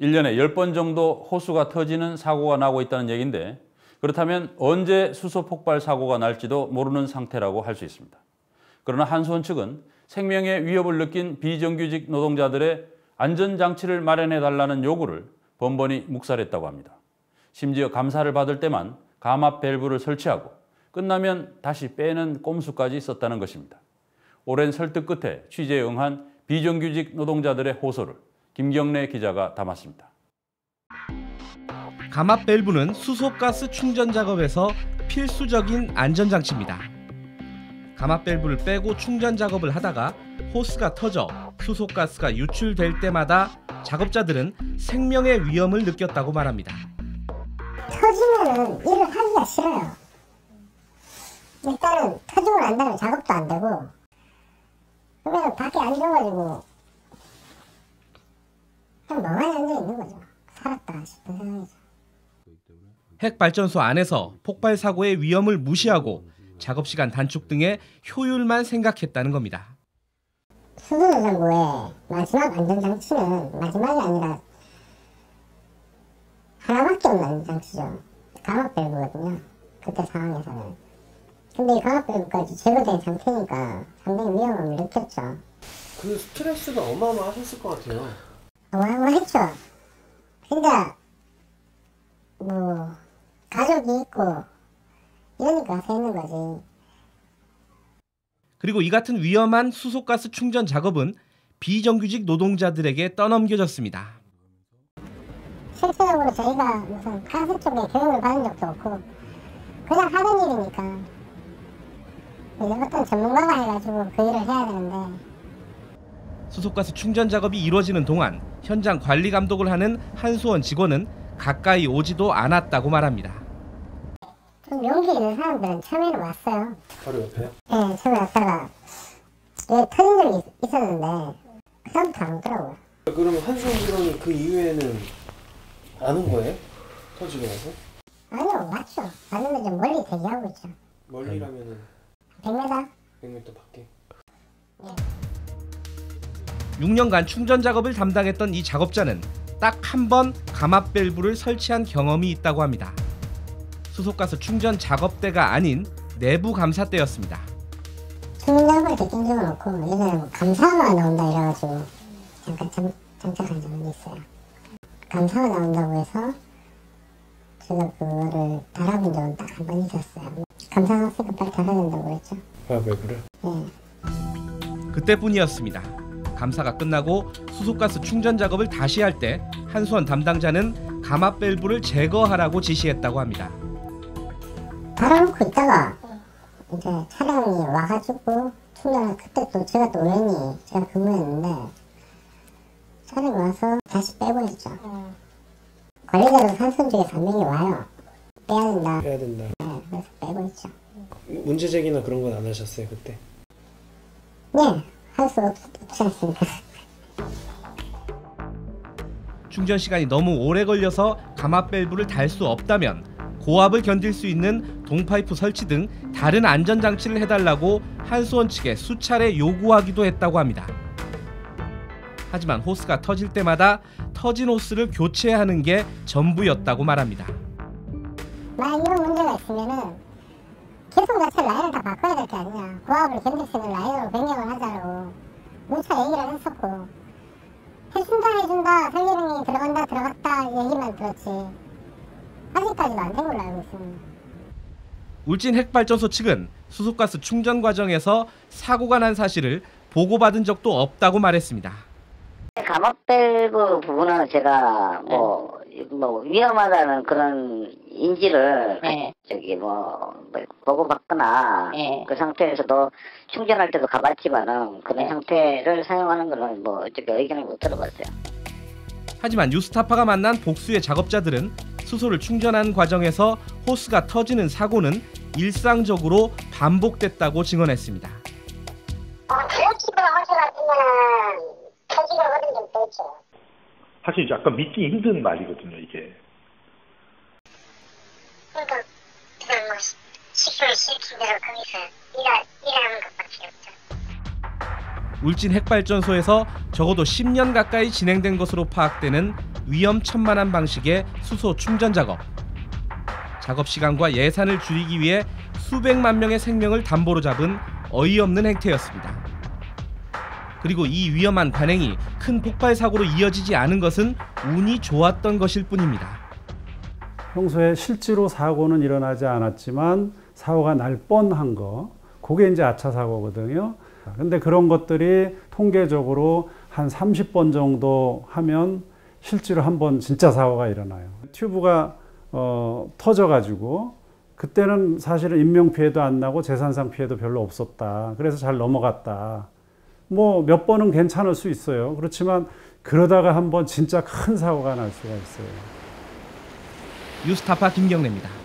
1년에 10번 정도 호수가 터지는 사고가 나고 있다는 얘기인데 그렇다면 언제 수소 폭발 사고가 날지도 모르는 상태라고 할 수 있습니다. 그러나 한수원 측은 생명의 위협을 느낀 비정규직 노동자들의 안전장치를 마련해 달라는 요구를 번번이 묵살했다고 합니다. 심지어 감사를 받을 때만 감압 밸브를 설치하고 끝나면 다시 빼는 꼼수까지 있었다는 것입니다. 오랜 설득 끝에 취재에 응한 비정규직 노동자들의 호소를 김경래 기자가 담았습니다. 감압 밸브는 수소가스 충전 작업에서 필수적인 안전장치입니다. 감압 밸브를 빼고 충전 작업을 하다가 호스가 터져 수소가스가 유출될 때마다 작업자들은 생명의 위험을 느꼈다고 말합니다. 터지면은 일을 하기가 싫어요. 일단은 터지고 난 다음에 작업도 안 되고 그러면 밖에 앉아가지고 그냥 멍하니 앉아 있는 거죠. 살았다 싶은 생각이죠. 핵 발전소 안에서 폭발 사고의 위험을 무시하고 작업 시간 단축 등의 효율만 생각했다는 겁니다. 수소조정부의 마지막 안전장치는 마지막이 아니라 하나밖에 없는 안전장치죠. 감압밸브거든요. 그때 상황에서는. 근데 이 감압밸브까지 제거된 상태니까 상당히 위험함을 느꼈죠. 그 스트레스가 어마어마하셨을 것 같아요. 어마어마했죠. 진짜 뭐 가족이 있고 이러니까 서 있는 거지. 그리고 이 같은 위험한 수소가스 충전 작업은 비정규직 노동자들에게 떠넘겨졌습니다. 실질적으로 저희가 무슨 가스 쪽에 교육을 받은 적도 없고 그냥 하는 일이니까 어떤 전문가가 해가지고 그 일을 해야 되는데 수소가스 충전 작업이 이루어지는 동안 현장 관리 감독을 하는 한수원 직원은 가까이 오지도 않았다고 말합니다. 좀 용기 있는 사람들은 처음에는 왔어요. 바로 옆에요? 네, 처음에 왔다가 예, 터진 적이 있- 있었는데 그 다음부터 안 오더라고요. 그러면 한수원 직원이 그 이후에는 안 온 거예요? 터지고 나서? 아니요, 맞죠. 왔는데 좀 멀리 대기하고 있죠. 멀리라면은 100m? 100m 밖에. 6년간 충전 작업을 담당했던 이 작업자는 딱 한 번 감압 밸브를 설치한 경험이 있다고 합니다. 수소가스 충전 작업대가 아닌 내부 감사 때였습니다. 충전작업을 느낀 적은 없고 예전에 뭐 감사가 나온다 이래가지고 잠깐 참, 장착한 적은 있어요. 감사가 나온다고 해서 제가 그거를 달아본 적은 딱 한 번 있었어요. 감사 나왔으니까 빨리 달아야 된다고 그랬죠. 아, 왜 그래? 예. 그때뿐이었습니다. 감사가 끝나고 수소가스 충전 작업을 다시 할 때 한수원 담당자는 감압 밸브를 제거하라고 지시했다고 합니다. 달아놓고 있다가 이제 차량이 와가지고 충전을 그때 또 제가 또 우연히 제가 근무했는데 차량이 와서 다시 빼고 했죠. 관리자로 산선 쪽에서 한 명이 와요. 빼야 된다. 해야 된다. 네, 그래서 빼고 있죠. 문제 제기나 그런 건 안 하셨어요 그때? 네, 할수 없지 않습니까? 충전 시간이 너무 오래 걸려서 감압 밸브를 달 수 없다면 고압을 견딜 수 있는 동파이프 설치 등 다른 안전 장치를 해달라고 한수원 측에 수차례 요구하기도 했다고 합니다. 하지만 호스가 터질 때마다 터진 호스를 교체하는 게 전부였다고 말합니다. 만약 이런 문제가 있으면은 계속 자체 라인을 다 바꿔야 될 게 아니냐. 고압을 견딜 수 있는 라인으로 변경을 하자고 무차 얘기를 했었고 해준다 해준다 설계능이 들어간다 들어갔다 얘기만 들었지 아직까지도 안 된 걸로 알고 있습니다. 울진 핵발전소 측은 수소가스 충전 과정에서 사고가 난 사실을 보고받은 적도 없다고 말했습니다. 감압 밸브 부분은 제가 뭐, 뭐 위험하다는 그런 인지를 네. 저기 뭐, 뭐 보고받거나 네. 그 상태에서도 충전할 때도 가봤지만은 그런 네. 형태를 사용하는 거는 뭐 어떻게 의견을 못 들어봤어요. 하지만 뉴스타파가 만난 복수의 작업자들은 수소를 충전한 과정에서 호스가 터지는 사고는 일상적으로 반복됐다고 증언했습니다. 사실 약간 믿기 힘든 말이거든요, 이게. 그러니까 그냥 뭐 시키면 시킨 대로 거기서 일하, 일하는 것밖에 없죠. 울진 핵발전소에서 적어도 10년 가까이 진행된 것으로 파악되는 위험천만한 방식의 수소 충전 작업. 작업 시간과 예산을 줄이기 위해 수백만 명의 생명을 담보로 잡은 어이없는 행태였습니다. 그리고 이 위험한 관행이 큰 폭발 사고로 이어지지 않은 것은 운이 좋았던 것일 뿐입니다. 평소에 실제로 사고는 일어나지 않았지만 사고가 날 뻔한 거 그게 이제 아차 사고거든요. 근데 그런 것들이 통계적으로 한 30번 정도 하면 실제로 한 번 진짜 사고가 일어나요. 튜브가 어, 터져가지고 그때는 사실은 인명 피해도 안 나고 재산상 피해도 별로 없었다. 그래서 잘 넘어갔다. 뭐 몇 번은 괜찮을 수 있어요. 그렇지만 그러다가 한번 진짜 큰 사고가 날 수가 있어요. 뉴스타파 김경래입니다.